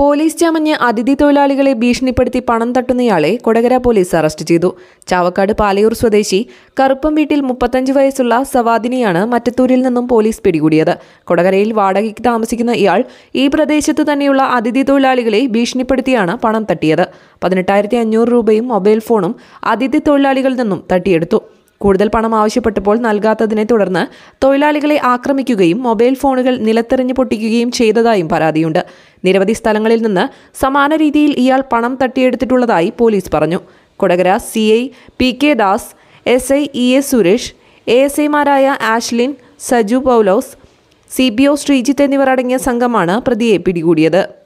Police ചമഞ്ഞ് അതിഥി തൊഴിലാളികളെ ഭീഷണിപ്പെടുത്തി പണം തട്ടുന്നയാളെ കൊടകര പോലീസ് അറസ്റ്റ് ചെയ്തു. ചാവക്കാട് പാലയൂർ സ്വദേശി കറുപ്പം വീട്ടിൽ മുപ്പത്തഞ്ച് വയസ്സുള്ള സവാദിനിയാണ് മറ്റത്തൂരിൽ നിന്നും പോലീസ് പിടികൂടിയത്. കൊടകരയിൽ വാടകയ്ക്ക് താമസിക്കുന്ന ഇയാൾ ഈ പ്രദേശത്ത് തന്നെയുള്ള അതിഥി തൊഴിലാളികളെ ഭീഷണിപ്പെടുത്തിയാണ് പണം തട്ടിയത്. പതിനെട്ടായിരത്തി രൂപയും മൊബൈൽ ഫോണും അതിഥി തൊഴിലാളികളിൽ നിന്നും തട്ടിയെടുത്തു. കൂടുതൽ പണം ആവശ്യപ്പെട്ടപ്പോൾ നൽകാത്തതിനെ തുടർന്ന് തൊഴിലാളികളെ ആക്രമിക്കുകയും മൊബൈൽ ഫോണുകൾ നിലത്തെറിഞ്ഞു പൊട്ടിക്കുകയും ചെയ്തതായും പരാതിയുണ്ട്. നിരവധി സ്ഥലങ്ങളിൽ നിന്ന് സമാന രീതിയിൽ ഇയാൾ പണം തട്ടിയെടുത്തിട്ടുള്ളതായി പോലീസ് പറഞ്ഞു. Kodakara C I P K Das S I E S Suresh A S ഐമാരായ Ashlin Saju Paulose C B O Sreejith എന്നിവർ അടങ്ങിയ സംഘമാണ് പ്രതിയെ പിടികൂടിയത്.